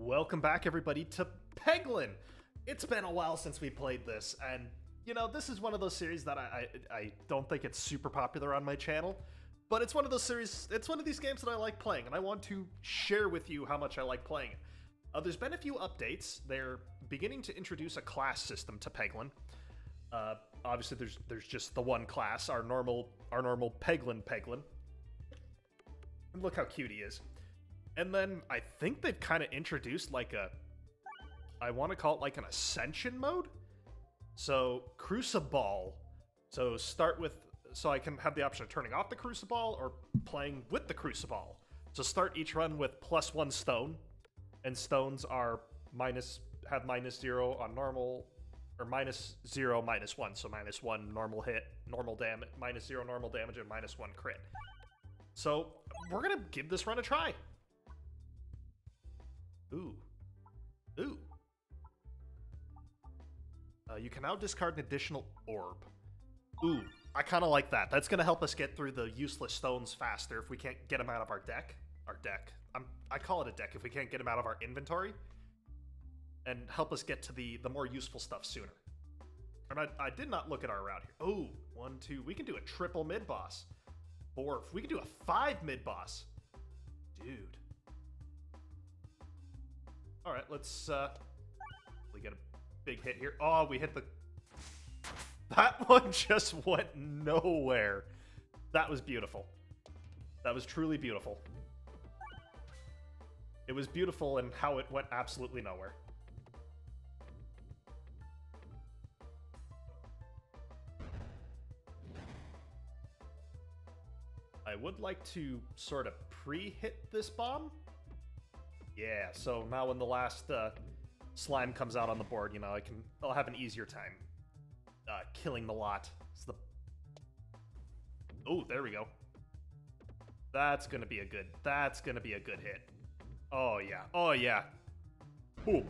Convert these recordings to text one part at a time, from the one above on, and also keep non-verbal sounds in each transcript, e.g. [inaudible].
Welcome back, everybody, to Peglin. It's been a while since we played this, and you know, this is one of those series that I, I, I don't think it's super popular on my channel, but it's one of those series, it's one of these games that I like playing, and I want to share with you how much I like playing it. Uh, there's been a few updates. They're beginning to introduce a class system to Peglin. Uh, obviously, there's there's just the one class, our normal our normal Peglin Peglin. And look how cute he is. And then I think they've kind of introduced like a, I want to call it like an ascension mode. So Crucible. So start with, so I can have the option of turning off the Crucible or playing with the Crucible. So start each run with plus one stone, and stones are minus have minus zero on normal, or minus zero minus one. So minus one normal hit, normal damage, minus zero normal damage, and minus one crit. So we're gonna give this run a try. Ooh. Ooh. Uh, you can now discard an additional orb. Ooh, I kind of like that. That's going to help us get through the useless stones faster if we can't get them out of our deck. Our deck. I'm, I call it a deck if we can't get them out of our inventory. And help us get to the, the more useful stuff sooner. And I, I did not look at our route here. Oh, one, two. We can do a triple mid-boss. Four. We can do a five mid-boss. Dude. All right, let's uh, we get a big hit here. Oh, we hit the. That [laughs] one just went nowhere. That was beautiful. That was truly beautiful. It was beautiful in how it went absolutely nowhere. I would like to sort of pre-hit this bomb. Yeah, so now when the last uh, slime comes out on the board, you know, I can I'll have an easier time uh, killing the lot. The Oh, there we go. That's gonna be a good. That's gonna be a good hit. Oh yeah. Oh yeah. Boom.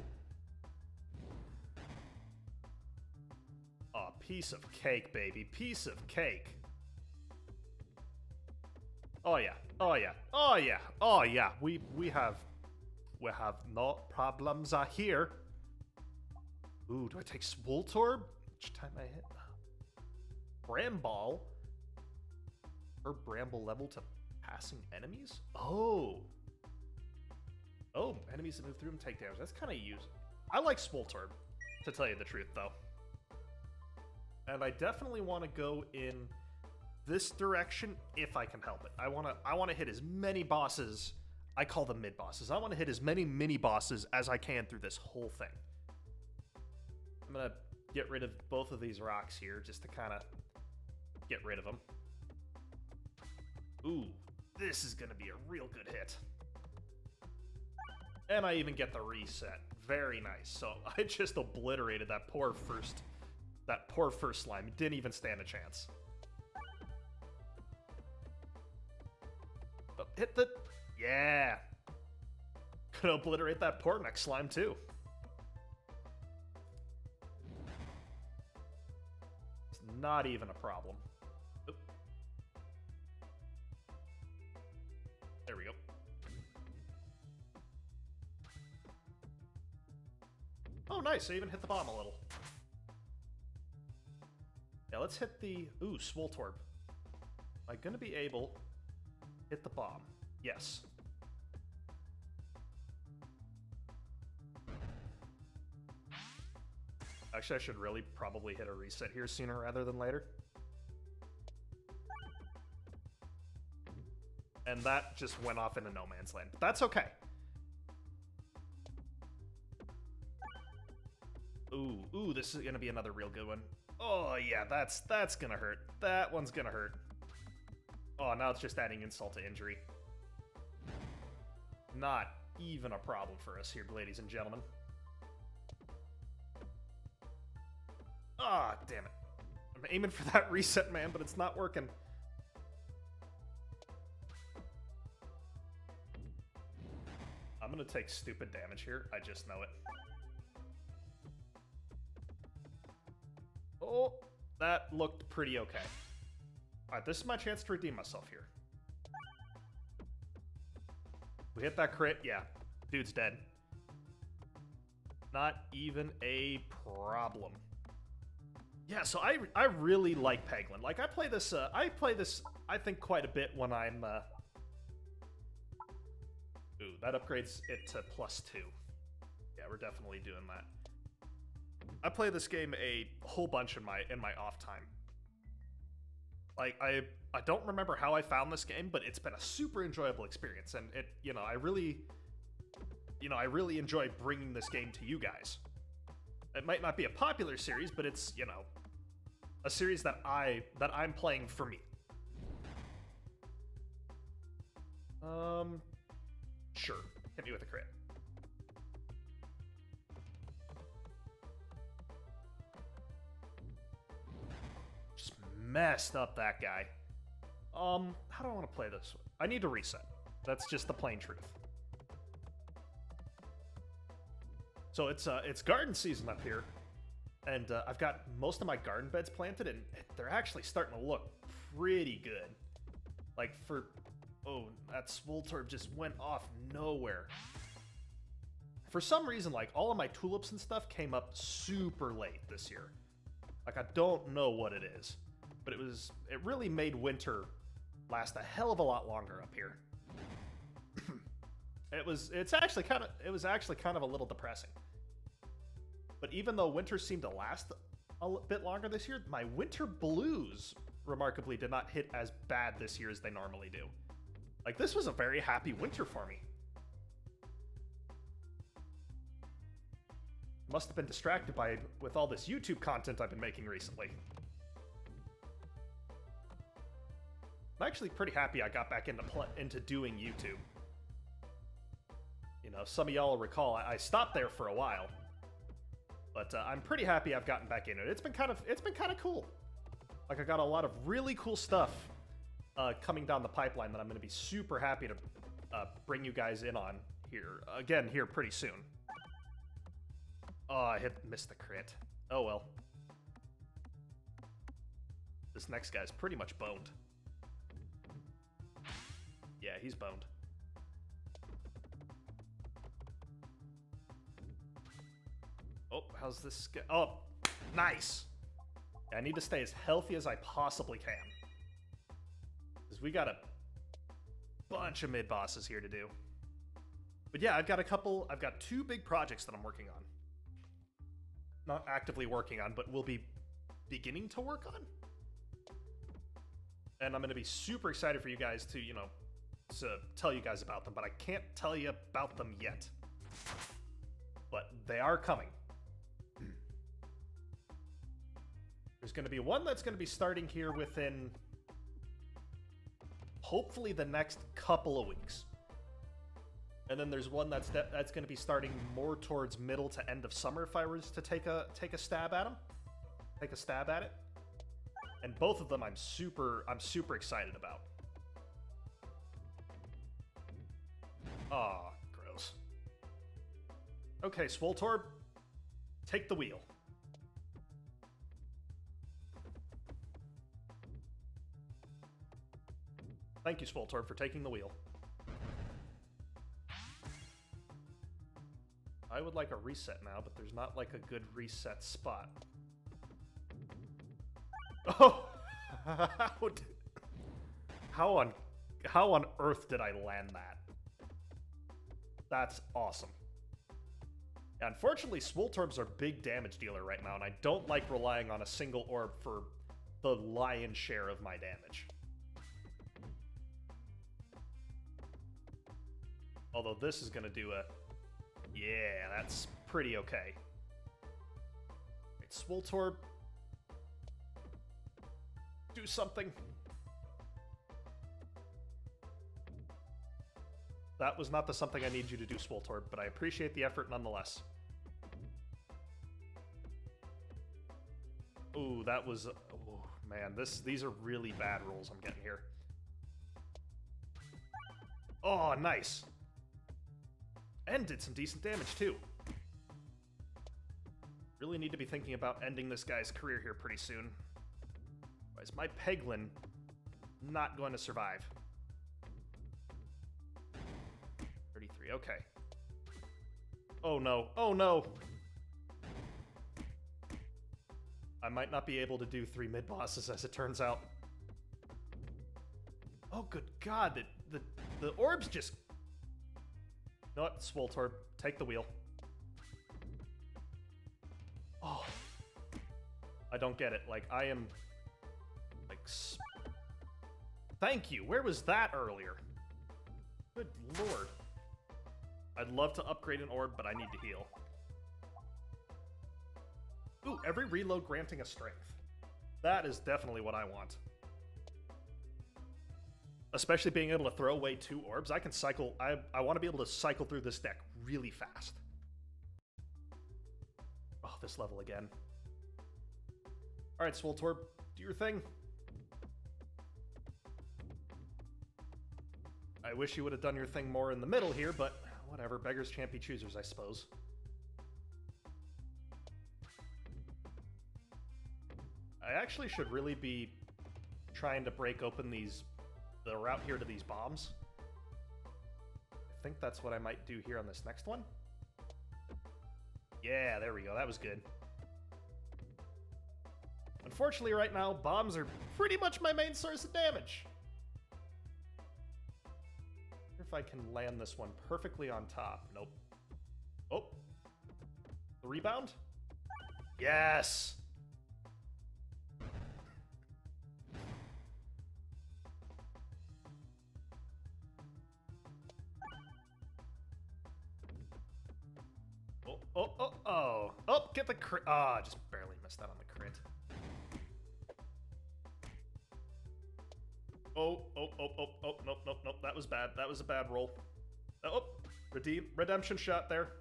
Oh, piece of cake, baby. Piece of cake. Oh yeah. Oh yeah. Oh yeah. Oh yeah. We we have we have no problems uh, here. Ooh, do I take Swoltorb? Each time I hit Bramball or Bramble level to passing enemies? Oh. Oh, enemies that move through them take damage. That's kind of used. I like Swoltorb, to tell you the truth, though. And I definitely want to go in this direction if I can help it. I want to I want to hit as many bosses I call them mid bosses. I want to hit as many mini bosses as I can through this whole thing. I'm gonna get rid of both of these rocks here just to kind of get rid of them. Ooh, this is gonna be a real good hit. And I even get the reset. Very nice. So [laughs] I just obliterated that poor first, that poor first slime. Didn't even stand a chance. Oh, hit the yeah. Could obliterate that poor next slime too. It's not even a problem. Oop. There we go. Oh, nice. I even hit the bomb a little. Yeah, let's hit the... Ooh, Swoltorb. Am I going to be able... Hit the bomb? Yes. Actually, I should really probably hit a reset here sooner rather than later. And that just went off into no man's land. But that's okay. Ooh, ooh, this is gonna be another real good one. Oh yeah, that's that's gonna hurt. That one's gonna hurt. Oh, now it's just adding insult to injury. Not even a problem for us here, ladies and gentlemen. Ah, oh, damn it. I'm aiming for that [laughs] reset, man, but it's not working. I'm gonna take stupid damage here. I just know it. Oh, that looked pretty okay. Alright, this is my chance to redeem myself here. We hit that crit, yeah. Dude's dead. Not even a problem. Yeah, so I I really like Peglin. Like I play this uh, I play this I think quite a bit when I'm uh Ooh, that upgrades it to plus 2. Yeah, we're definitely doing that. I play this game a whole bunch in my in my off time. Like I I don't remember how I found this game, but it's been a super enjoyable experience and it you know, I really you know, I really enjoy bringing this game to you guys. It might not be a popular series, but it's, you know, a series that I that I'm playing for me. Um sure. Hit me with a crit. Just messed up that guy. Um, how do I want to play this? I need to reset. That's just the plain truth. So it's uh, it's garden season up here, and uh, I've got most of my garden beds planted, and they're actually starting to look pretty good. Like for, oh, that Swoltorb just went off nowhere. For some reason, like all of my tulips and stuff came up super late this year. Like I don't know what it is, but it was it really made winter last a hell of a lot longer up here. [clears throat] it was it's actually kind of it was actually kind of a little depressing. But even though winter seemed to last a bit longer this year, my winter blues remarkably did not hit as bad this year as they normally do. Like this was a very happy winter for me. Must have been distracted by with all this YouTube content I've been making recently. I'm actually pretty happy I got back into into doing YouTube. You know, some of y'all recall I, I stopped there for a while, but uh, I'm pretty happy I've gotten back into it. It's been kind of it's been kind of cool. Like I got a lot of really cool stuff uh, coming down the pipeline that I'm going to be super happy to uh, bring you guys in on here again here pretty soon. Oh, I hit missed the crit. Oh well. This next guy's pretty much boned. Yeah, he's boned. Oh, how's this? Oh, nice! I need to stay as healthy as I possibly can. Because we got a bunch of mid-bosses here to do. But yeah, I've got a couple, I've got two big projects that I'm working on not actively working on, but will be beginning to work on. And I'm going to be super excited for you guys to, you know, to tell you guys about them, but I can't tell you about them yet. But they are coming. There's going to be one that's going to be starting here within hopefully the next couple of weeks. And then there's one that's that's going to be starting more towards middle to end of summer if I was to take a take a stab at them. Take a stab at it. And both of them I'm super I'm super excited about. Ah, oh, gross. Okay, Swoltorb, take the wheel. Thank you, Swoltorb, for taking the wheel. I would like a reset now, but there's not like a good reset spot. [laughs] Oh! how, did, how on how on earth did I land that? That's awesome. Unfortunately, Swoltorbs are big damage dealer right now, and I don't like relying on a single orb for the lion's share of my damage. Although this is going to do a yeah, that's pretty okay. Right, Swoltorb. Do something. That was not the something I need you to do, Swoltorb, but I appreciate the effort nonetheless. Ooh, that was... Oh, man, this these are really bad rolls I'm getting here. Oh, nice and did some decent damage too. Really need to be thinking about ending this guy's career here pretty soon. Otherwise, my Peglin not going to survive. 33, okay. Oh no, oh no! I might not be able to do three mid-bosses as it turns out. Oh good god, the, the, the orbs just Know what, Swoltorb, take the wheel. Oh, I don't get it. Like I am, like. Thank you. Where was that earlier? Good lord. I'd love to upgrade an orb, but I need to heal. Ooh, every reload granting a strength. That is definitely what I want. Especially being able to throw away two orbs. I can cycle... I, I want to be able to cycle through this deck really fast. Oh, this level again. Alright, Swoltorb, do your thing. I wish you would have done your thing more in the middle here, but whatever. Beggars can't be choosers, I suppose. I actually should really be trying to break open these the route here to these bombs. I think that's what I might do here on this next one. Yeah, there we go. That was good. Unfortunately, right now, bombs are pretty much my main source of damage. if I can land this one perfectly on top. Nope. Oh. The rebound? Yes! Oh, oh, oh, oh. Oh, get the crit. Ah, oh, just barely missed that on the crit. Oh, oh, oh, oh, oh, nope, nope, nope. That was bad. That was a bad roll. Oh, redeem, redemption shot there.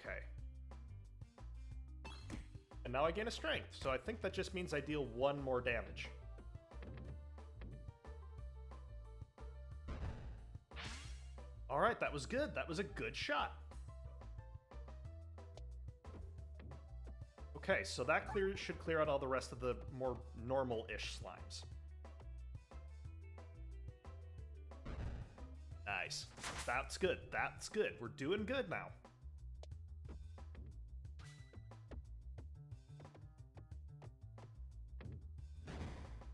Okay. And now I gain a strength, so I think that just means I deal one more damage. Alright, that was good. That was a good shot. Okay, so that clear should clear out all the rest of the more normal-ish slimes. Nice. That's good. That's good. We're doing good now.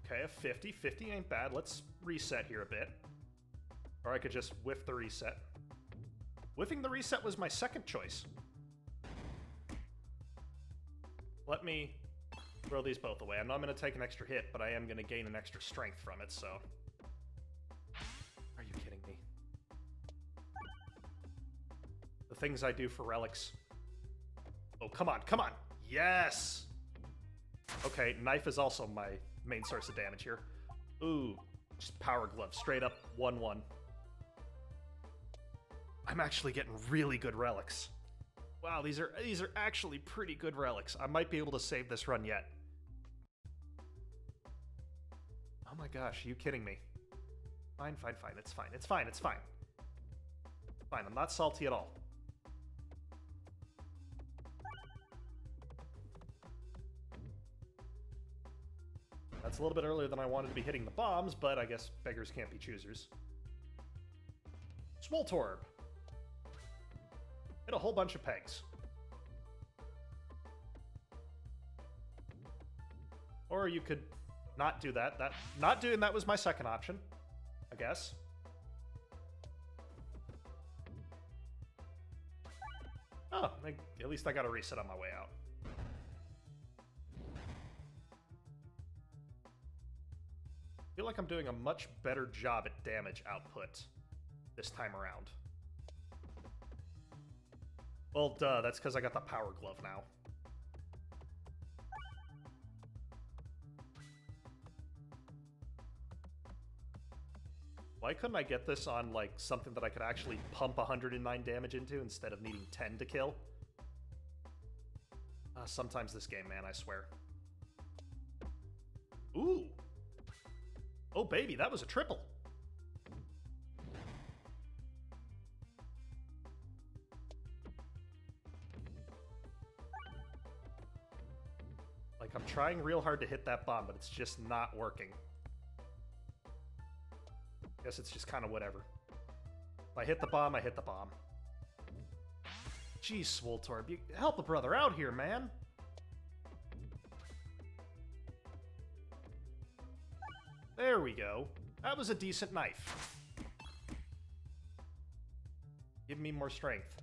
Okay, a 50. 50 ain't bad. Let's reset here a bit. Or I could just whiff the reset. Whiffing the reset was my second choice. Let me throw these both away. I know I'm going to take an extra hit, but I am going to gain an extra strength from it, so... Are you kidding me? The things I do for relics. Oh, come on, come on! Yes! Okay, knife is also my main source of damage here. Ooh, just power glove, straight up 1-1. I'm actually getting really good relics. Wow, these are these are actually pretty good relics. I might be able to save this run yet. Oh my gosh, are you kidding me? Fine, fine, fine. It's fine. It's fine. It's fine. Fine, I'm not salty at all. That's a little bit earlier than I wanted to be hitting the bombs, but I guess beggars can't be choosers. Swoltorb. Hit a whole bunch of pegs. Or you could not do that. That Not doing that was my second option, I guess. Oh, at least I got a reset on my way out. I feel like I'm doing a much better job at damage output this time around. Well, duh, that's because I got the power glove now. Why couldn't I get this on, like, something that I could actually pump 109 damage into instead of needing 10 to kill? Uh, sometimes this game, man, I swear. Ooh! Oh, baby, that was a triple! Like, I'm trying real hard to hit that bomb, but it's just not working. Guess it's just kind of whatever. If I hit the bomb, I hit the bomb. Jeez, Swoltorb, you help a brother out here, man. There we go. That was a decent knife. Give me more strength.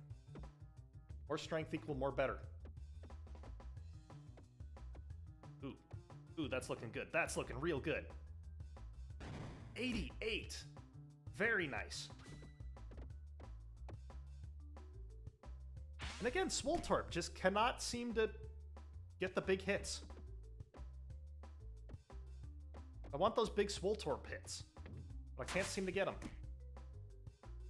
More strength equal more better. Ooh, that's looking good. That's looking real good. 88. Very nice. And again, Swoltorb just cannot seem to get the big hits. I want those big Swoltorb hits, but I can't seem to get them.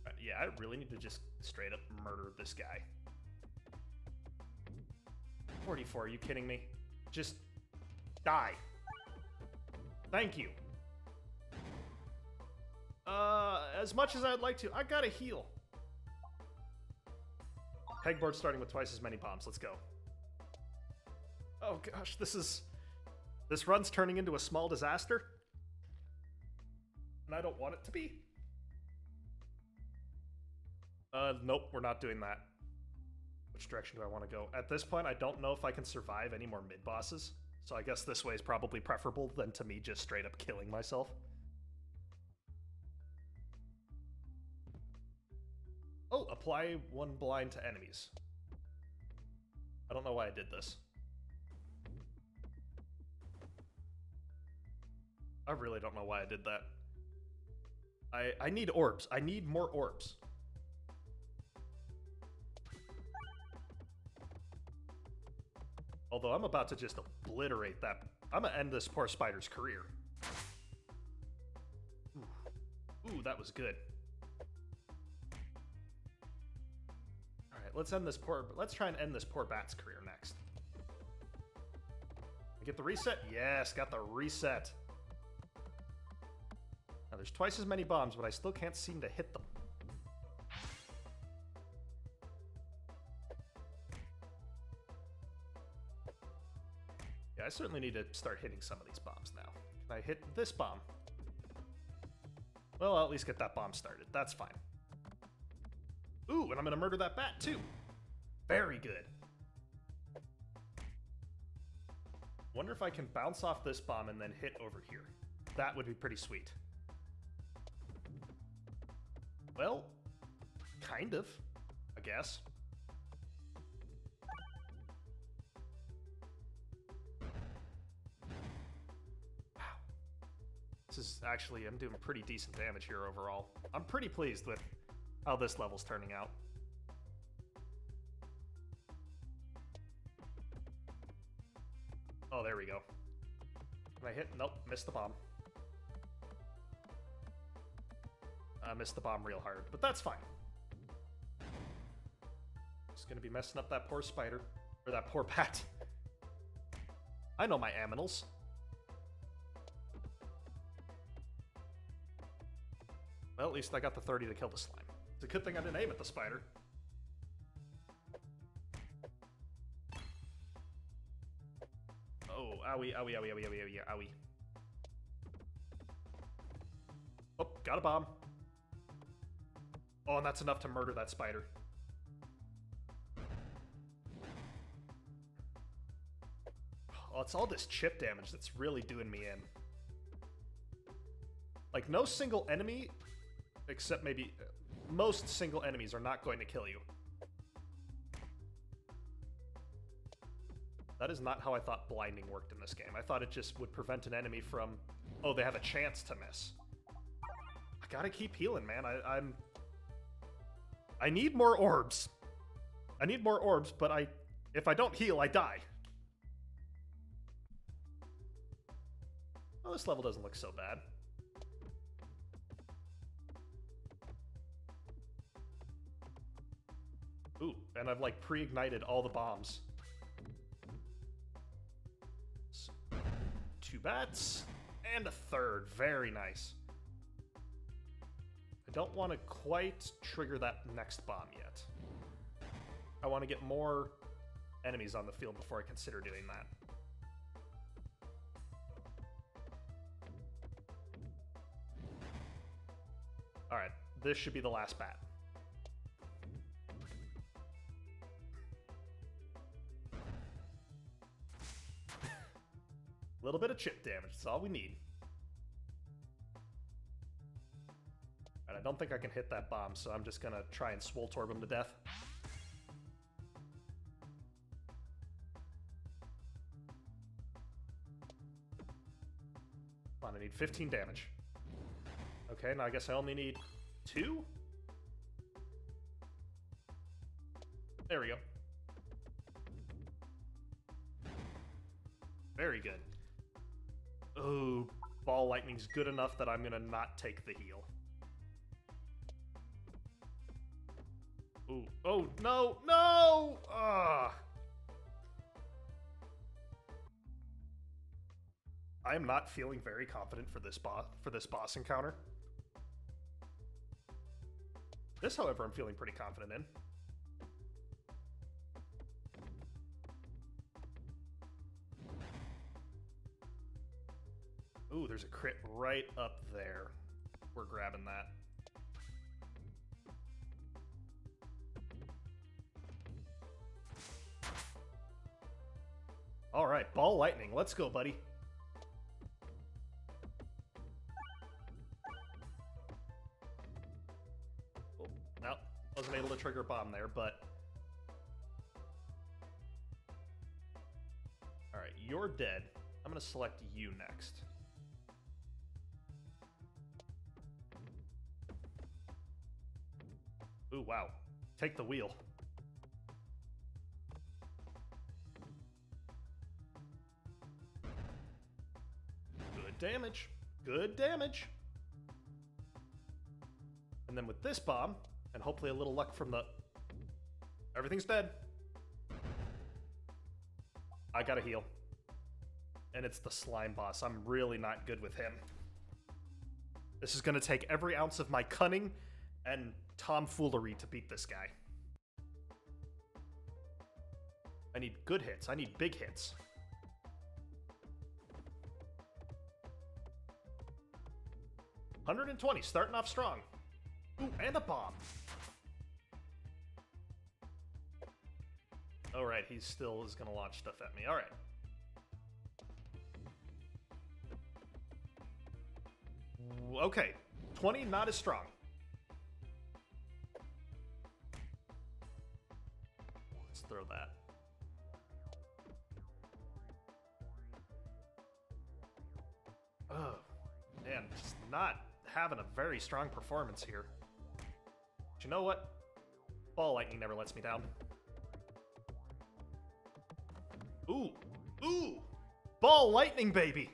Uh, yeah, I really need to just straight up murder this guy. 44, are you kidding me? Just die. Thank you. Uh, as much as I'd like to, I gotta heal. Pegboard starting with twice as many bombs. Let's go. Oh gosh, this is... This run's turning into a small disaster. And I don't want it to be. Uh, nope, we're not doing that. Which direction do I want to go? At this point, I don't know if I can survive any more mid-bosses. So I guess this way is probably preferable than to me just straight up killing myself. Oh, apply one blind to enemies. I don't know why I did this. I really don't know why I did that. I, I need orbs. I need more orbs. Although I'm about to just obliterate that. I'm gonna end this poor spider's career. Ooh, Ooh that was good. Alright, let's end this poor... Let's try and end this poor bat's career next. get the reset? Yes, got the reset. Now there's twice as many bombs, but I still can't seem to hit them. Yeah, I certainly need to start hitting some of these bombs now. Can I hit this bomb? Well, I'll at least get that bomb started. That's fine. Ooh, and I'm gonna murder that bat too. Very good. Wonder if I can bounce off this bomb and then hit over here. That would be pretty sweet. Well, kind of, I guess. Actually, I'm doing pretty decent damage here overall. I'm pretty pleased with how this level's turning out. Oh, there we go. Can I hit? Nope, missed the bomb. I missed the bomb real hard, but that's fine. Just gonna be messing up that poor spider. Or that poor [laughs] bat. I know my aminals. Well, at least I got the 30 to kill the slime. It's a good thing I didn't aim at the spider. Oh, owie, owie, owie, owie, owie, owie. Oh, got a bomb. Oh, and that's enough to murder that spider. Oh, it's all this chip damage that's really doing me in. Like, no single enemy, except maybe... Uh, most single enemies are not going to kill you. That is not how I thought blinding worked in this game. I thought it just would prevent an enemy from... Oh, they have a chance to miss. I gotta keep healing, man. I, I'm I need more orbs. I need more orbs, but I if I don't heal, I die. Well, this level doesn't look so bad. And I've like pre-ignited all the bombs. Two bats and a third. Very nice. I don't want to quite trigger that next bomb yet. I want to get more enemies on the field before I consider doing that. Alright, this should be the last bat. Little bit of chip damage. That's all we need. And I don't think I can hit that bomb, so I'm just gonna try and Swoltorb him to death. Come on, I need 15 damage. Okay, now I guess I only need two? There we go. Very good. Oh, Ball Lightning's good enough that I'm gonna not take the heal. Ooh. Oh, no, no! Ah. I am not feeling very confident for this boss for this boss encounter. This, however, I'm feeling pretty confident in. Ooh, there's a crit right up there. We're grabbing that. All right, ball lightning. Let's go, buddy. Oh, no, wasn't able to trigger bomb there, but all right, you're dead. I'm gonna select you next. Ooh, wow. Take the wheel. Good damage. Good damage. And then with this bomb, and hopefully a little luck from the... Everything's dead. I gotta heal. And it's the slime boss. I'm really not good with him. This is gonna take every ounce of my cunning and tomfoolery to beat this guy. I need good hits. I need big hits. Hundred and twenty, starting off strong. Ooh, and a bomb. All right, he still is gonna launch stuff at me. All right. Okay, 20, not as strong. Throw that. Oh, man, just not having a very strong performance here. But you know what? Ball lightning never lets me down. Ooh, ooh, ball lightning, baby.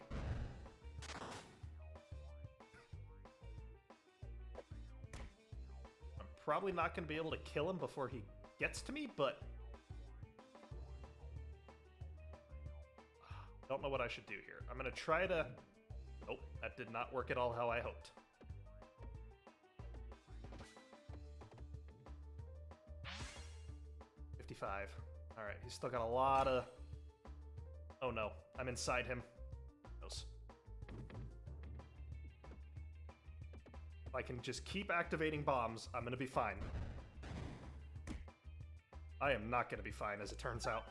I'm probably not going to be able to kill him before he gets to me, but don't know what I should do here. I'm to try to Nope, that did not work at all how I hoped. Fifty-five. All right, he's still got a lot of. Oh no, I'm inside him. If I can just keep activating bombs, I'm gonna be fine. I am not gonna be fine, as it turns out.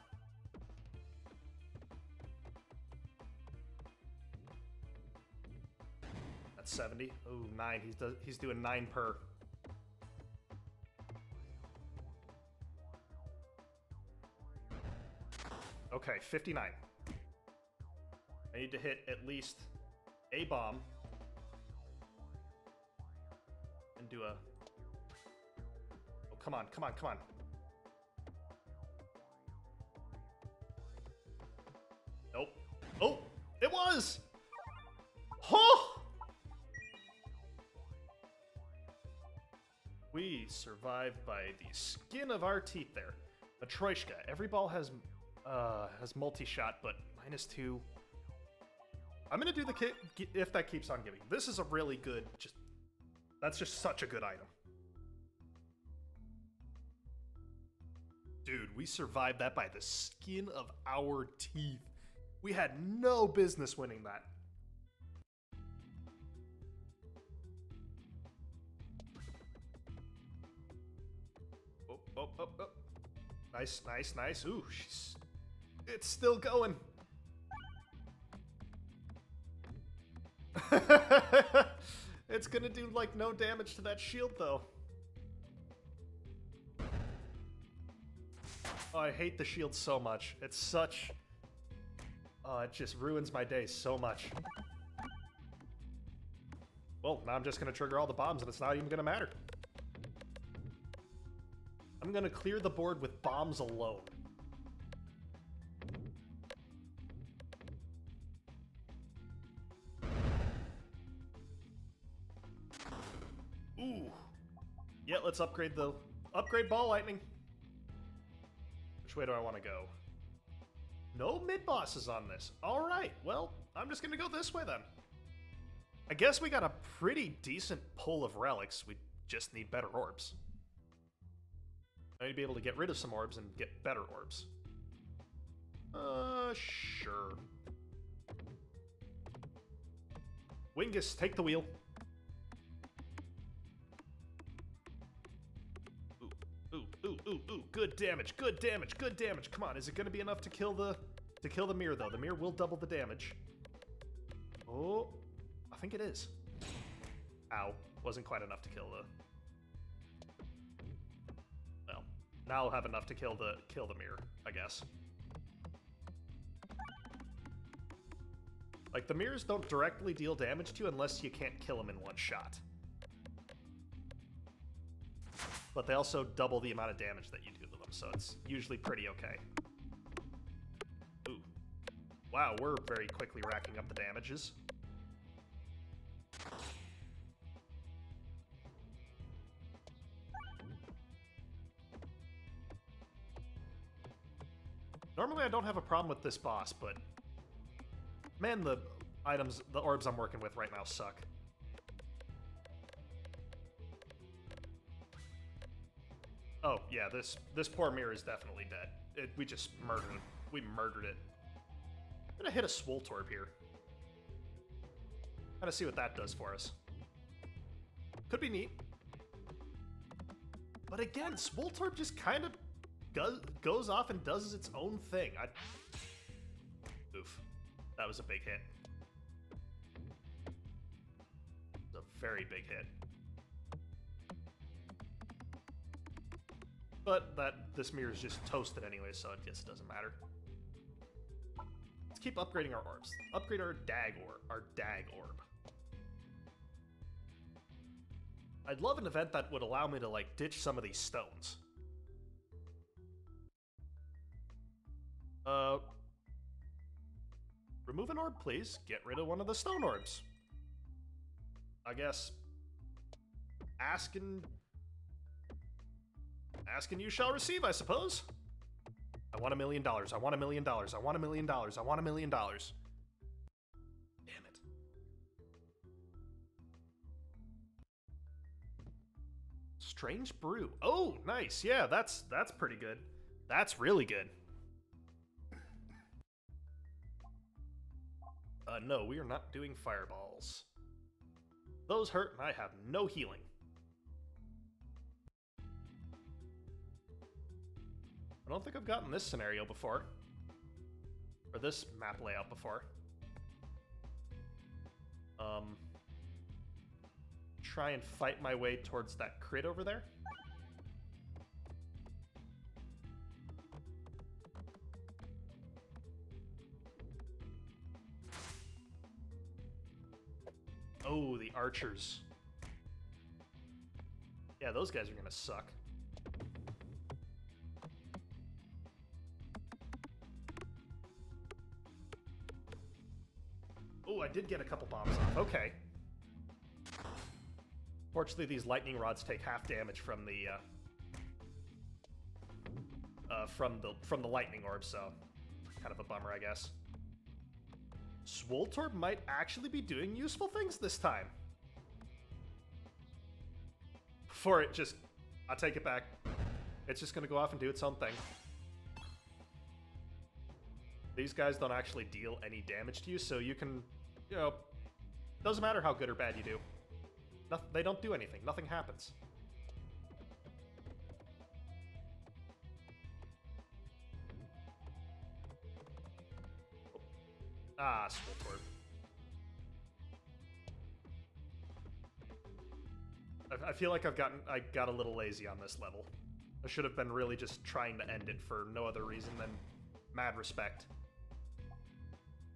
70. Oh, 9. He's, do he's doing 9 per. Okay, 59. I need to hit at least a bomb. And do a... Oh, come on, come on, come on. Nope. Oh, it was! We survived by the skin of our teeth there. Matryoshka. Every ball has uh, has multi-shot, but minus two. I'm gonna do the if that keeps on giving. This is a really good, just that's just such a good item. Dude, we survived that by the skin of our teeth. We had no business winning that. Nice, nice, nice. Ooh, she's... It's still going. [laughs] it's gonna do, like, no damage to that shield, though. Oh, I hate the shield so much. It's such... Oh, it just ruins my day so much. Well, now I'm just gonna trigger all the bombs and it's not even gonna matter. I'm gonna clear the board with bombs alone. Ooh. Yeah, let's upgrade the... Upgrade ball lightning. Which way do I want to go? No mid-bosses on this. Alright, well, I'm just gonna go this way then. I guess we got a pretty decent pull of relics. We just need better orbs. I need to be able to get rid of some orbs and get better orbs. Uh, sure. Wingus, take the wheel. Ooh, ooh, ooh, ooh, ooh, good damage, good damage, good damage. Come on, is it gonna be enough to kill the to kill the mirror though? The mirror will double the damage. Oh, I think it is. Ow, wasn't quite enough to kill the now I'll have enough to kill the kill the mirror, I guess. Like, the mirrors don't directly deal damage to you unless you can't kill them in one shot. But they also double the amount of damage that you do to them, so it's usually pretty okay. Ooh. Wow, we're very quickly racking up the damages. Normally I don't have a problem with this boss, but Man, the items, the orbs I'm working with right now suck. Oh, yeah, this this poor mirror is definitely dead. It, we just murdered it. We murdered it. I'm gonna hit a Swoltorb here. Of see what that does for us. Could be neat. But again, Swoltorb just kind of goes, goes off and does its own thing. I... Oof. That was a big hit. A very big hit. But that this mirror is just toasted anyway, so I guess it doesn't matter. Let's keep upgrading our orbs. Upgrade our dag orb, our dag orb. I'd love an event that would allow me to like ditch some of these stones. Uh, Remove an orb, please. Get rid of one of the stone orbs. I guess. Asking. Asking you shall receive, I suppose. I want a million dollars. I want a million dollars. I want a million dollars. I want a million dollars. Damn it. Strange brew. Oh, nice. Yeah, that's that's pretty good. That's really good. Uh, no, we are not doing fireballs. Those hurt, and I have no healing. I don't think I've gotten this scenario before. Or this map layout before. Um, try and fight my way towards that crit over there. Archers. Yeah, those guys are gonna suck. Oh, I did get a couple bombs off. Okay. Fortunately, these lightning rods take half damage from the uh, uh, from the from the lightning orb, so kind of a bummer, I guess. Swoltorb might actually be doing useful things this time. For it just... I'll take it back. It's just gonna go off and do its own thing. These guys don't actually deal any damage to you, so you can, you know, doesn't matter how good or bad you do. No, they don't do anything. Nothing happens. Ah. I, feel like I've gotten I got a little lazy on this level. I should have been really just trying to end it for no other reason than mad respect.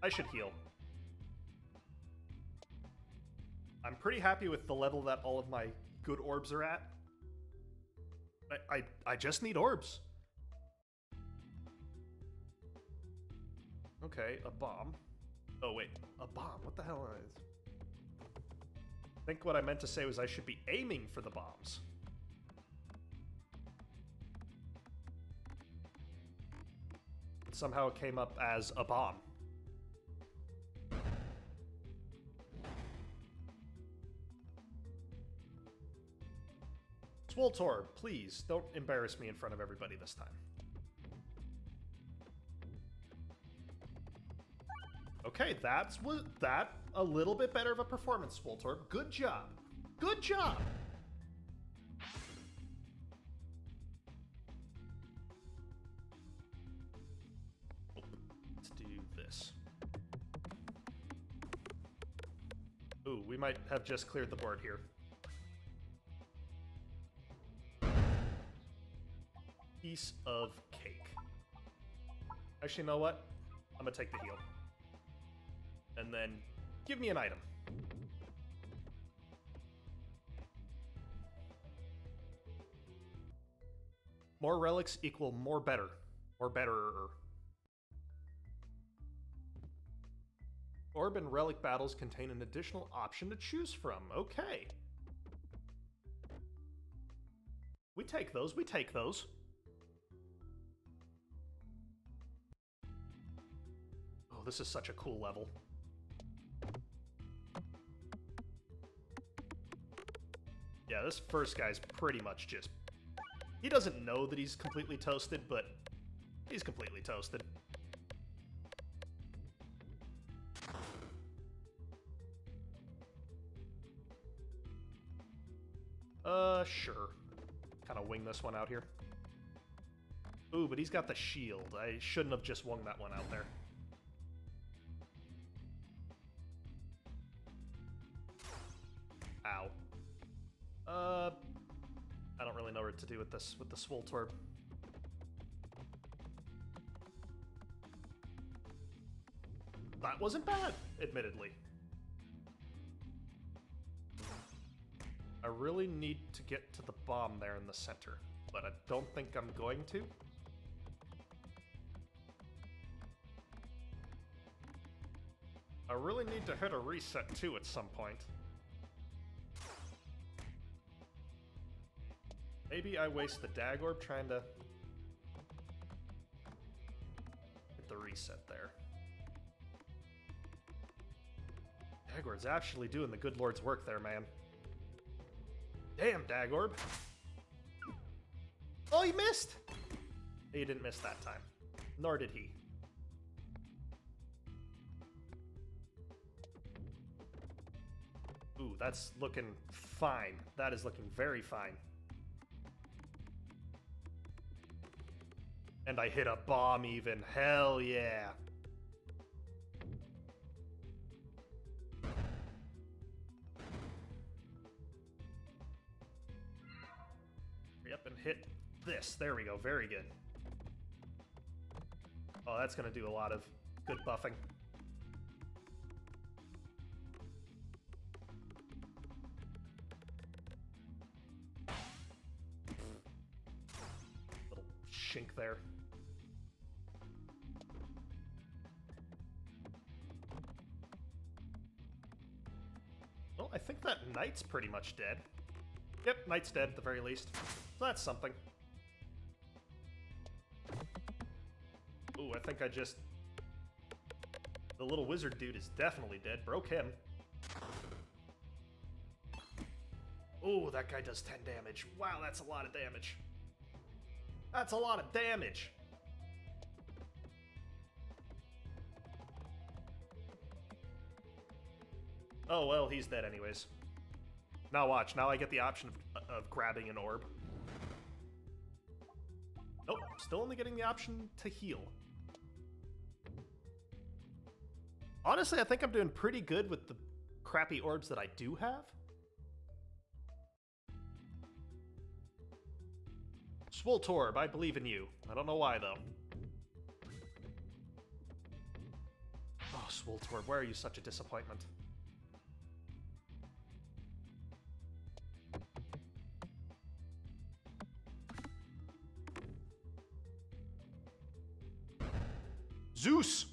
I should heal. I'm pretty happy with the level that all of my good orbs are at. I, I, I just need orbs. Okay, a bomb. Oh wait, a bomb. What the hell is? I think what I meant to say was I should be aiming for the bombs. Somehow it came up as a bomb. Swoltor, please don't embarrass me in front of everybody this time. Okay, that's that a little bit better of a performance, Swoltor. Good job. Good job. Let's do this. Ooh, we might have just cleared the board here. Piece of cake. Actually, you know what? I'm gonna take the heal and then give me an item. More relics equal more better. Or betterer. Orb and relic battles contain an additional option to choose from. Okay. We take those, we take those. Oh, this is such a cool level. Yeah, this first guy's pretty much just... He doesn't know that he's completely toasted, but he's completely toasted. Uh, sure. Kind of wing this one out here. Ooh, but he's got the shield. I shouldn't have just wung that one out there. To do with this, with the Swoltorb. That wasn't bad, admittedly. I really need to get to the bomb there in the center, but I don't think I'm going to. I really need to hit a reset too at some point. Maybe I waste the Daggorb trying to hit the reset there. Daggorb's actually doing the good lord's work there, man. Damn, Daggorb. Oh, he missed! He didn't miss that time. Nor did he. Ooh, that's looking fine. That is looking very fine. And I hit a bomb even. Hell yeah. Up and hit this. There we go. Very good. Oh, that's going to do a lot of good buffing. Little shink there. Knight's pretty much dead. Yep, knight's dead at the very least. So that's something. Ooh, I think I just... The little wizard dude is definitely dead. Broke him. Ooh, that guy does 10 damage. Wow, that's a lot of damage. That's a lot of damage. Oh, well, he's dead anyways. Now watch, now I get the option of, of grabbing an orb. Nope, still only getting the option to heal. Honestly, I think I'm doing pretty good with the crappy orbs that I do have. Swoltorb, I believe in you. I don't know why, though. Oh, Swoltorb, why are you such a disappointment? Zeus!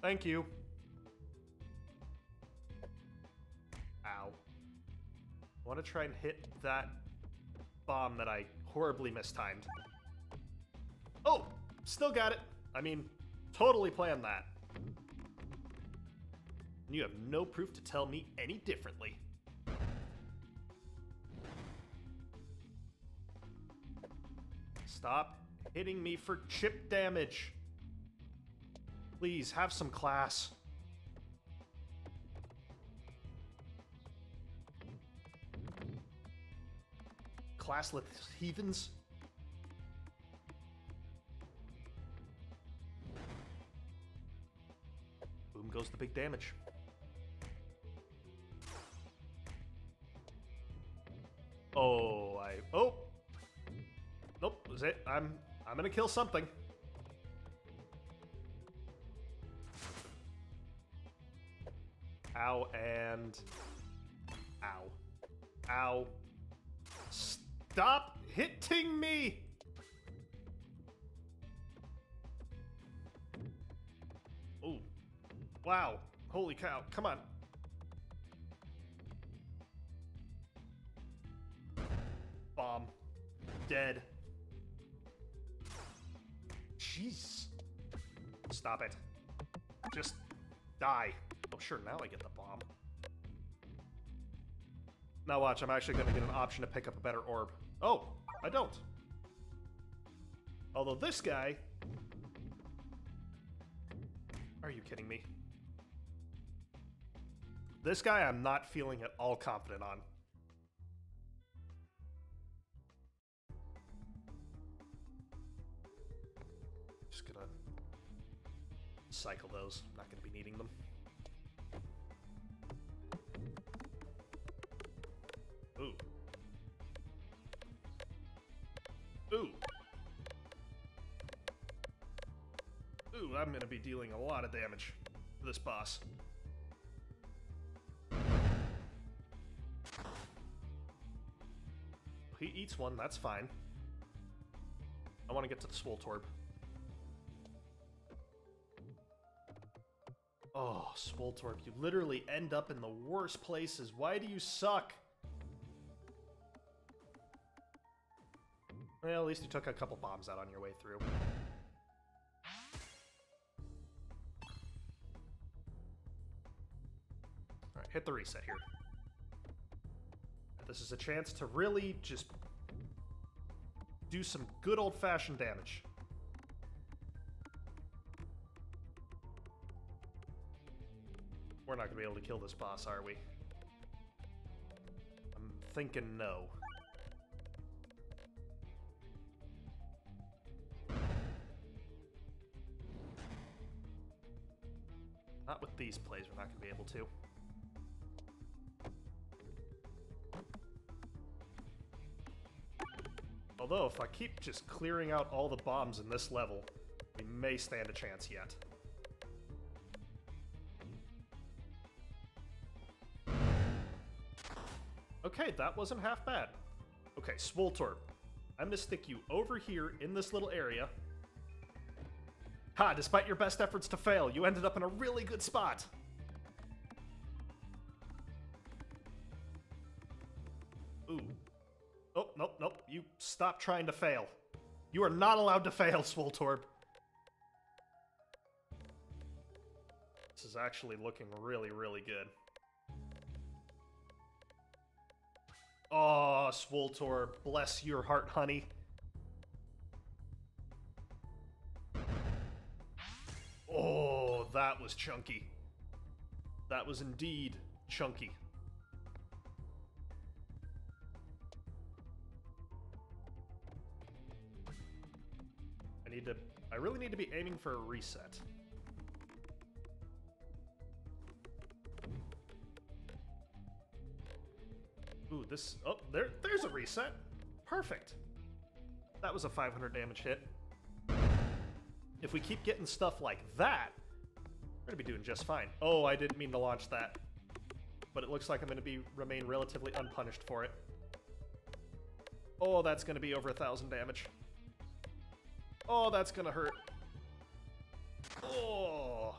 Thank you. Ow. I want to try and hit that bomb that I horribly mistimed. Oh! Still got it. I mean, totally planned that. And you have no proof to tell me any differently. Stop hitting me for chip damage. Please, have some class. Classless heathens? Boom goes the big damage. Oh, I... Oh! Nope, was it. I'm... I'm gonna kill something. Ow, and... Ow. Ow. Stop hitting me! Oh. Wow. Holy cow. Come on. Bomb. Dead. Jeez. Stop it. Just die. Oh, sure, now I get the bomb. Now watch, I'm actually going to get an option to pick up a better orb. Oh, I don't. Although this guy... Are you kidding me? This guy I'm not feeling at all confident on. Just gonna cycle those. Not gonna be needing them. Gonna be dealing a lot of damage to this boss. He eats one, that's fine. I want to get to the Swoltorb. Oh, Swoltorb, you literally end up in the worst places. Why do you suck? Well, at least you took a couple bombs out on your way through. Hit the reset here. This is a chance to really just do some good old-fashioned damage. We're not going to be able to kill this boss, are we? I'm thinking no. Not with these plays, we're not going to be able to. Although, if I keep just clearing out all the bombs in this level, we may stand a chance yet. Okay, that wasn't half bad. Okay, Swoltorb. I'm gonna stick you over here in this little area. Ha, despite your best efforts to fail, you ended up in a really good spot. Stop trying to fail. You are not allowed to fail, Swoltorb. This is actually looking really, really good. Oh, Swoltorb, bless your heart, honey. Oh, that was chunky. That was indeed chunky. Need to... I really need to be aiming for a reset. Ooh, this... Oh, there, there's a reset. Perfect. That was a 500 damage hit. If we keep getting stuff like that, we're gonna be doing just fine. Oh, I didn't mean to launch that. But it looks like I'm gonna be remain relatively unpunished for it. Oh, that's gonna be over a thousand damage. Oh, that's gonna hurt. Oh.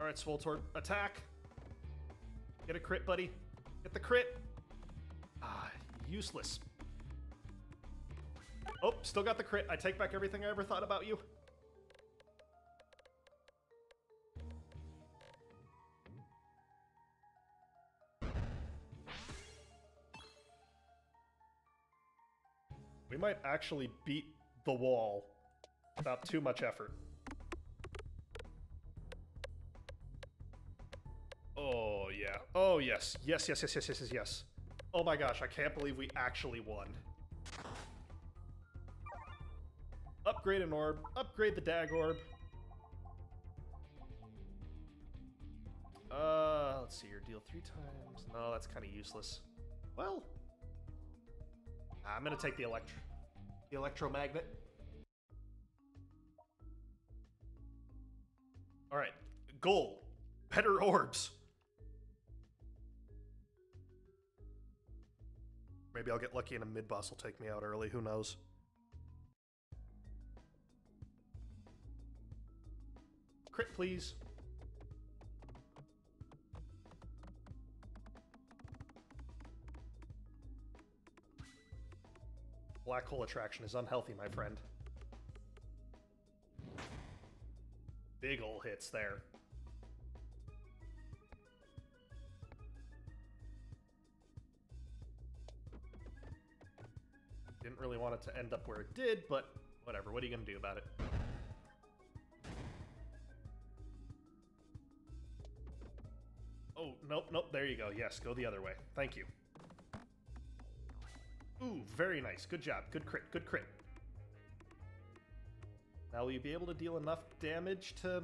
Alright, Swoltorb, attack. Get a crit, buddy. Get the crit. Ah, useless. Oh, still got the crit. I take back everything I ever thought about you. We might actually beat the wall without too much effort. Oh, yeah. Oh, yes. Yes, yes, yes, yes, yes, yes, yes. Oh my gosh, I can't believe we actually won. Upgrade an orb. Upgrade the Daggorb. Uh, let's see here. Deal three times. No, that's kind of useless. Well, I'm gonna take the elect the electromagnet. All right, goal. Better orbs. Maybe I'll get lucky and a mid boss will take me out early. Who knows? Crit, please. Black hole attraction is unhealthy, my friend. Big ol' hits there. Didn't really want it to end up where it did, but whatever. What are you going to do about it? Oh, nope, nope. There you go. Yes, go the other way. Thank you. Ooh, very nice. Good job. Good crit. Good crit. Now, will you be able to deal enough damage to...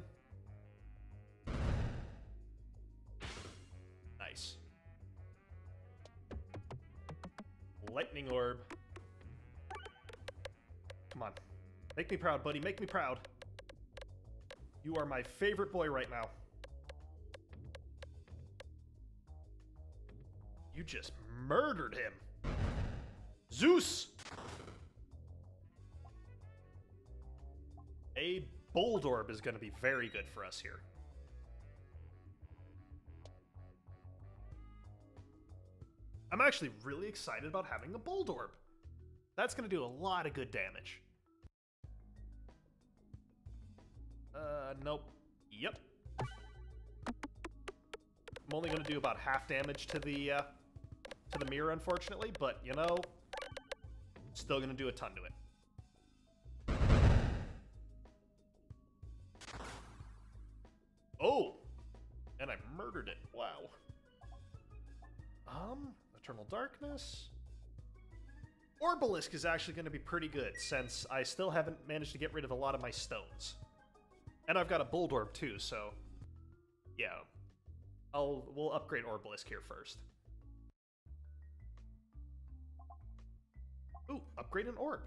Nice. Lightning Orb. Come on. Make me proud, buddy. Make me proud. You are my favorite boy right now. You just murdered him. Zeus! A Bouldorb is going to be very good for us here. I'm actually really excited about having a Bouldorb. That's going to do a lot of good damage. Uh, nope. Yep. I'm only going to do about half damage to the, uh, to the mirror, unfortunately, but, you know, still to do a ton to it. Oh! And I murdered it. Wow. Um, Eternal Darkness. Orbelisk is actually going to be pretty good, since I still haven't managed to get rid of a lot of my stones. And I've got a Bouldorb too, so... Yeah. I'll, we'll upgrade Orbelisk here first. Ooh, upgrade an orb.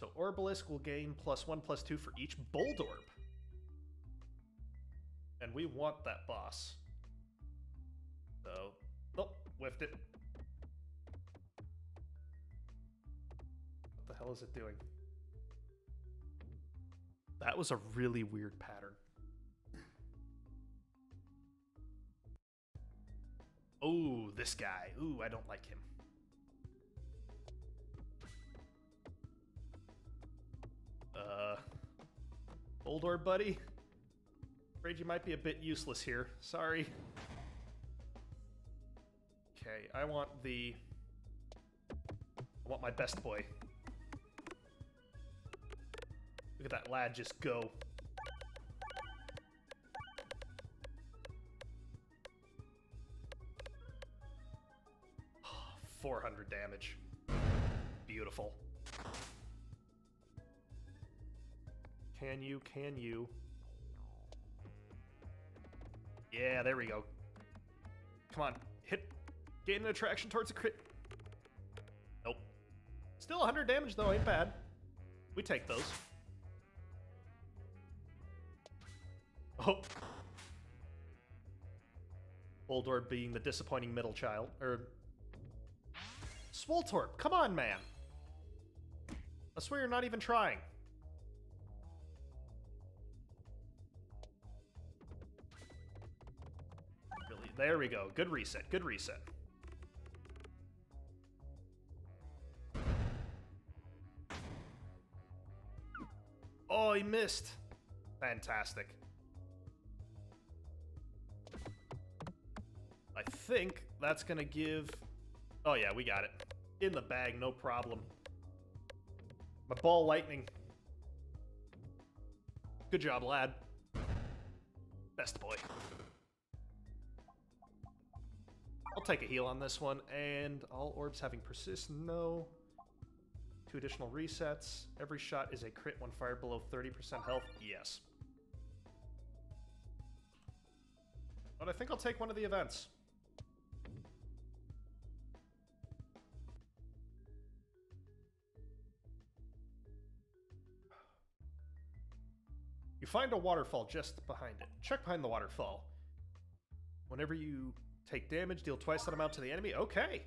So Orbelisk will gain plus one, plus two for each Bouldorb. And we want that boss. So, oh, whiffed it. What the hell is it doing? That was a really weird pattern. Oh, this guy. Ooh, I don't like him. Uh, Boldor, buddy? Afraid you might be a bit useless here. Sorry. Okay, I want the... I want my best boy. Look at that lad just go. [sighs] Four hundred damage. Beautiful. Can you? Can you? Yeah, there we go. Come on, hit. Gain an attraction towards a crit. Nope. Still 100 damage, though. Ain't bad. We take those. Oh. Boldor being the disappointing middle child. Or... Swoltorb, come on, man! I swear you're not even trying. There we go. Good reset, good reset. Oh, he missed. Fantastic. I think that's gonna give... Oh yeah, we got it. In the bag, no problem. My ball lightning. Good job, lad. Best boy. I'll take a heal on this one, and all orbs having persist, no. Two additional resets. Every shot is a crit when fired below 30% health, yes. But I think I'll take one of the events. You find a waterfall just behind it. Check behind the waterfall. Whenever you take damage, deal twice that amount to the enemy. Okay.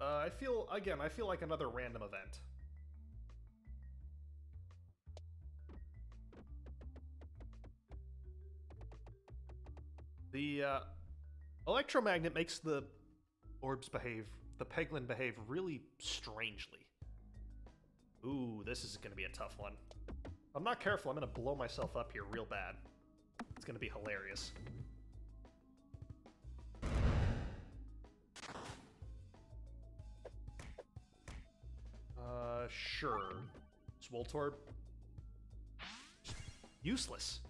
Uh, I feel, again, I feel like another random event. The uh, electromagnet makes the orbs behave, the peglin behave really strangely. Ooh, this is going to be a tough one. I'm not careful, I'm going to blow myself up here real bad. It's going to be hilarious. Uh, sure. Swoltorb. Useless.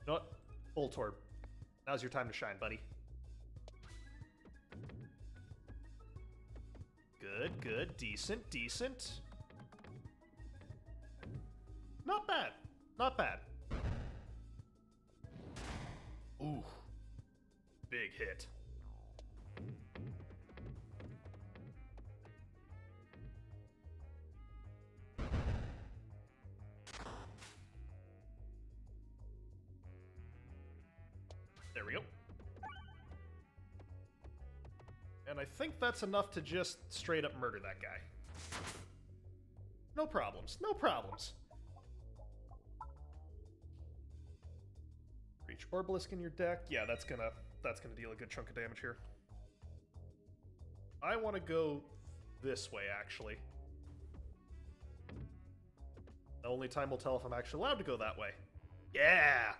You know what? Voltorb. Now's your time to shine, buddy. Good, good. Decent, decent. Not bad. Not bad. Ooh. Big hit. Think that's enough to just straight up murder that guy. No problems, no problems. Reach Orbelisk in your deck. Yeah, that's gonna that's gonna deal a good chunk of damage here. I want to go this way, actually. The only time will tell if I'm actually allowed to go that way. Yeah!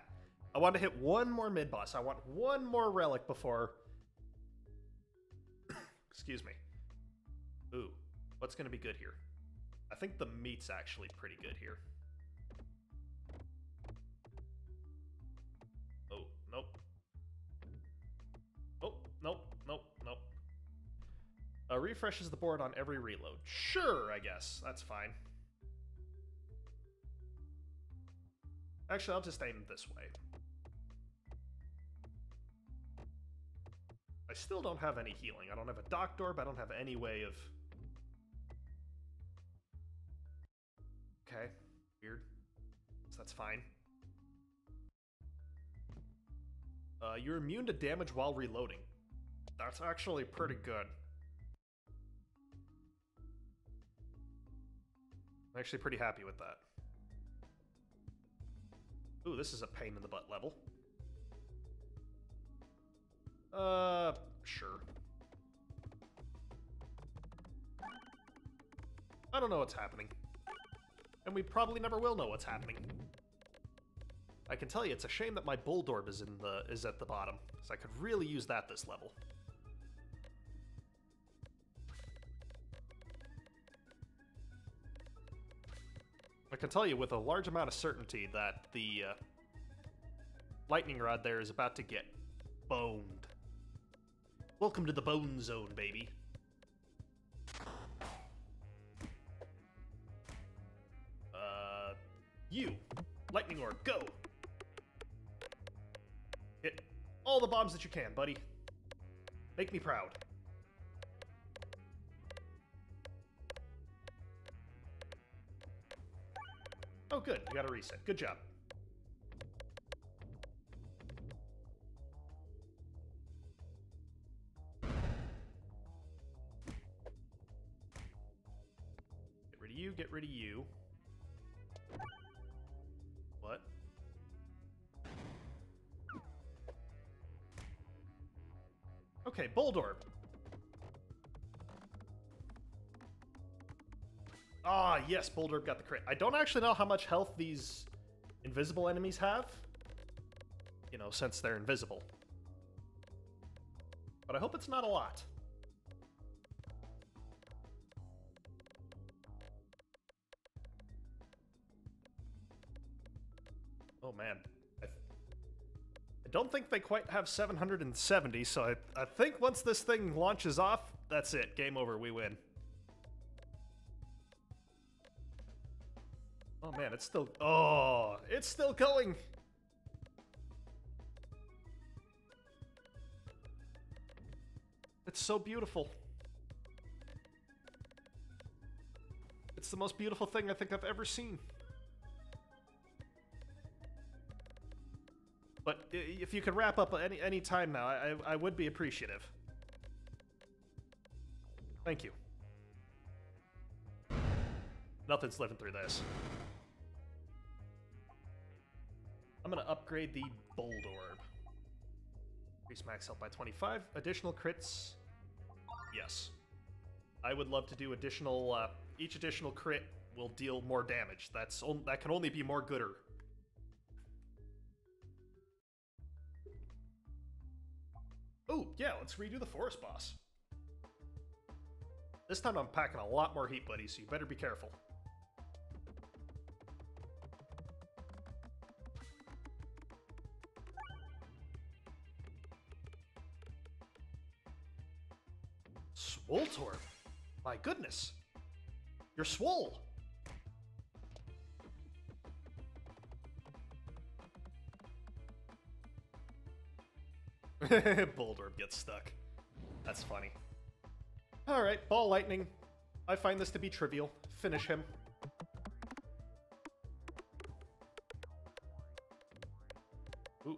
I want to hit one more mid boss. I want one more relic before. Excuse me. Ooh, what's going to be good here? I think the meat's actually pretty good here. Oh, nope. Oh, nope, nope, nope. Uh, refreshes the board on every reload. Sure, I guess. That's fine. Actually, I'll just aim this way. Still don't have any healing. I don't have a Doctor Orb. I don't have any way of... Okay. Weird. So that's fine. Uh, you're immune to damage while reloading. That's actually pretty good. I'm actually pretty happy with that. Ooh, this is a pain in the butt level. Uh, sure. I don't know what's happening. And we probably never will know what's happening. I can tell you, it's a shame that my Bouldorb is in the is at the bottom, because I could really use that this level. I can tell you with a large amount of certainty that the uh, lightning rod there is about to get boned. Welcome to the Bone Zone, baby. Uh, you. Lightning Orb, go! Hit all the bombs that you can, buddy. Make me proud. Oh, good. We got a reset. Good job. Yes, Boulder got the crit. I don't actually know how much health these invisible enemies have. You know, since they're invisible. But I hope it's not a lot. Oh man. I, I don't think they quite have 770, so I, I think once this thing launches off, that's it. Game over. We win. Oh man, it's still. Oh, it's still going. It's so beautiful. It's the most beautiful thing I think I've ever seen. But if you could wrap up any any time now, I I would be appreciative. Thank you. Nothing's living through this. I'm gonna upgrade the Bouldorb. Increase max health by 25. Additional crits. Yes. I would love to do additional. Uh, each additional crit will deal more damage. That's that can only be more gooder. Oh yeah, let's redo the forest boss. This time I'm packing a lot more heat, buddy, so you better be careful. Swoltorb? My goodness. You're swole. [laughs] Boulder gets stuck. That's funny. Alright, Ball Lightning. I find this to be trivial. Finish him. Ooh.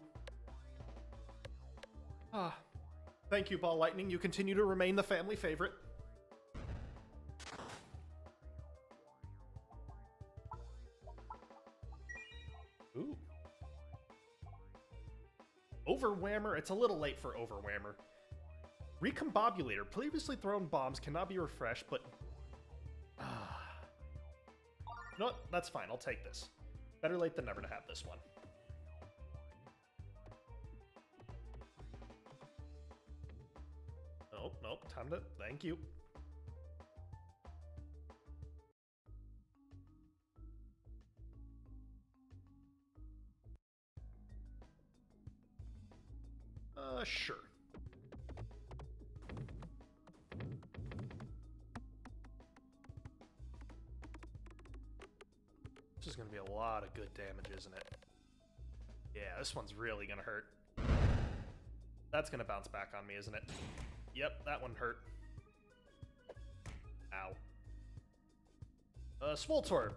Ah, Thank you, Ball Lightning. You continue to remain the family favorite. Ooh. Overwhammer. It's a little late for Overwhammer. Recombobulator. Previously thrown bombs cannot be refreshed, but... Ah. no, that's fine. I'll take this. Better late than never to have this one. Nope. Time to. Thank you. Uh, sure. This is gonna be a lot of good damage, isn't it? Yeah, this one's really gonna hurt. That's gonna bounce back on me, isn't it? Yep, that one hurt. Ow. Uh, Swoltor,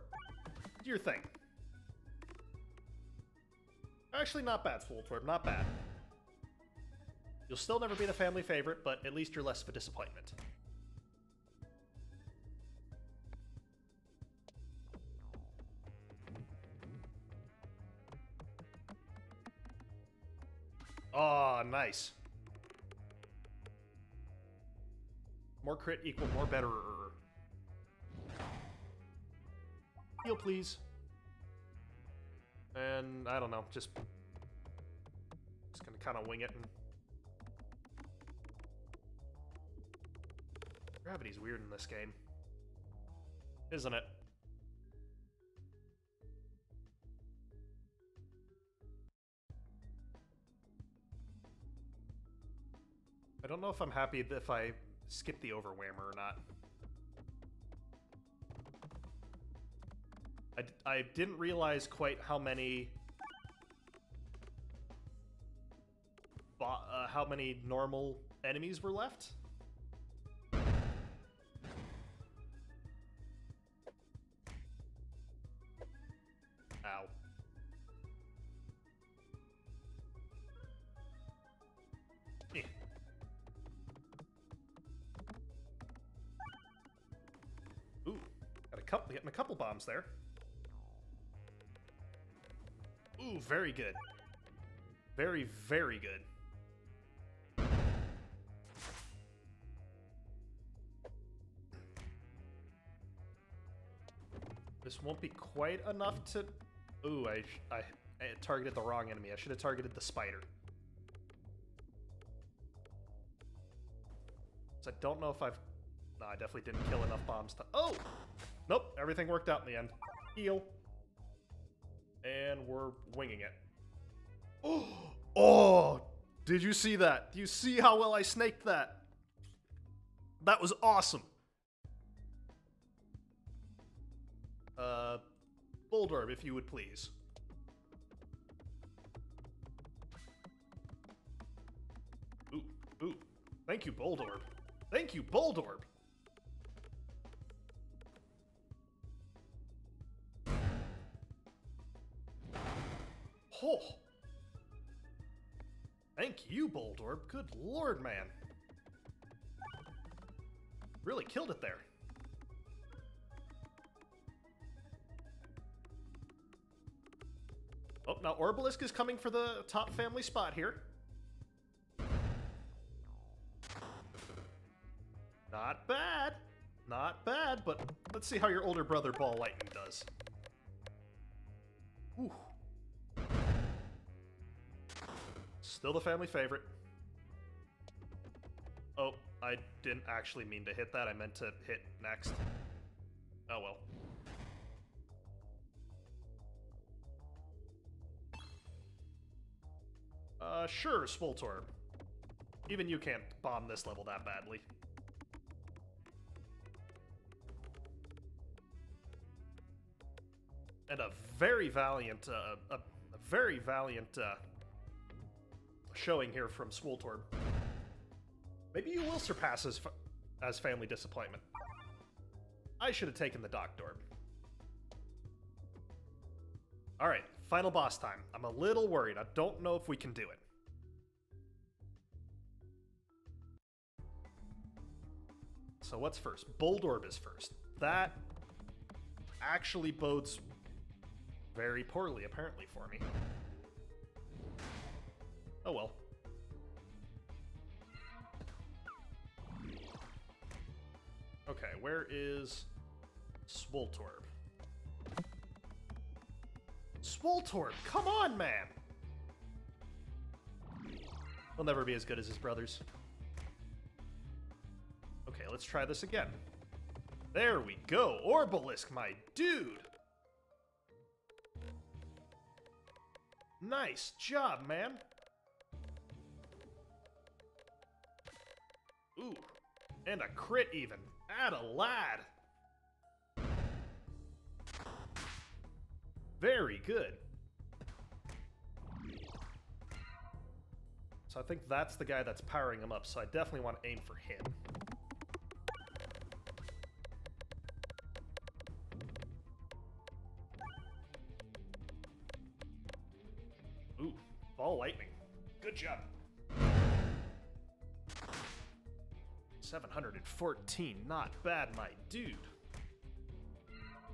do your thing. Actually, not bad, Swoltor, not bad. You'll still never be the family favorite, but at least you're less of a disappointment. Oh, nice. More crit equal more better. Heal, please. And I don't know, just just gonna kind of wing it and. Gravity's weird in this game, isn't it? I don't know if I'm happy if I skip the overwhammer or not. I, I didn't realize quite how many uh, how many normal enemies were left. There. Ooh, very good. Very, very good. This won't be quite enough to... Ooh, I, I, I targeted the wrong enemy. I should have targeted the spider. So I don't know if I've... No, I definitely didn't kill enough bombs to... Oh! Nope, everything worked out in the end. Heal. And we're winging it. Oh! [gasps] Oh! Did you see that? Do you see how well I snaked that? That was awesome. Uh, Bouldorb, if you would please. Ooh, ooh. Thank you, Bouldorb. Thank you, Bouldorb. Oh. Thank you, Bouldorb. Good lord, man. Really killed it there. Oh, now Orbelisk is coming for the top family spot here. Not bad. Not bad, but let's see how your older brother Ball Lightning does. Ooh. Still the family favorite. Oh, I didn't actually mean to hit that. I meant to hit next. Oh well. Uh, sure, Swoltorb. Even you can't bomb this level that badly. And a very valiant, uh, a, a very valiant, uh, showing here from Swoltorb. Maybe you will surpass as, as family disappointment. I should have taken the Doctorb. Alright, final boss time. I'm a little worried. I don't know if we can do it. So what's first? Bouldorb is first. That actually bodes very poorly, apparently, for me. Oh well. Okay, where is Swoltorb? Swoltorb, come on, man! He'll never be as good as his brothers. Okay, let's try this again. There we go, Orbelisk, my dude! Nice job, man! Ooh, and a crit even. Add a lad. Very good. So I think that's the guy that's powering him up, so I definitely want to aim for him. Ooh, ball lightning. Good job. 714, not bad, my dude.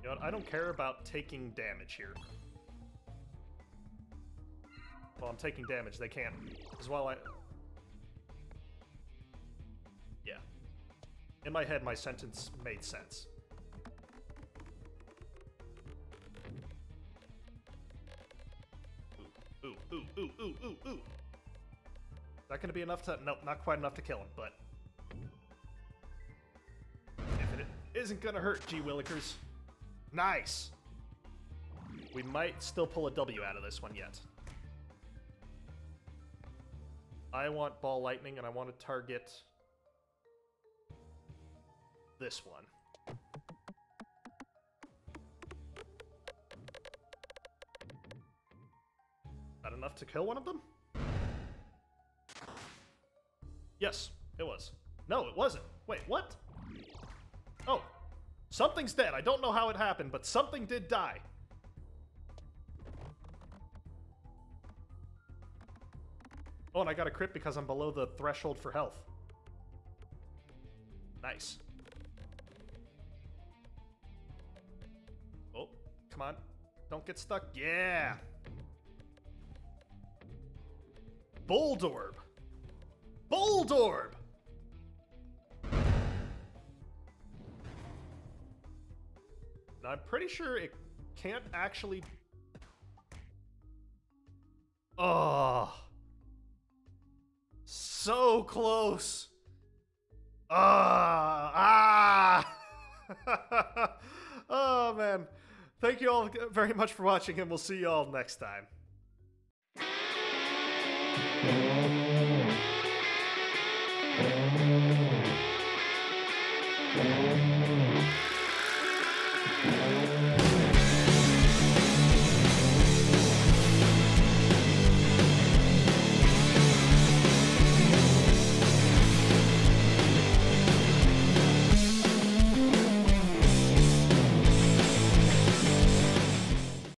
You know what, I don't care about taking damage here. Well, I'm taking damage, they can't. As well, I... Yeah. In my head, my sentence made sense. Ooh, ooh, ooh, ooh, ooh, ooh, that gonna be enough to... Nope, not quite enough to kill him, but... isn't gonna hurt, G Willikers. Nice! We might still pull a W out of this one yet. I want Ball Lightning, and I want to target this one. That enough to kill one of them? Yes, it was. No, it wasn't. Wait, what? Oh, something's dead. I don't know how it happened, but something did die. Oh, and I got a crit because I'm below the threshold for health. Nice. Oh, come on. Don't get stuck. Yeah. Bouldorb. Bouldorb! Now, I'm pretty sure it can't actually... Oh. So close. Ah. Ah. [laughs] oh, man. Thank you all very much for watching, and we'll see you all next time.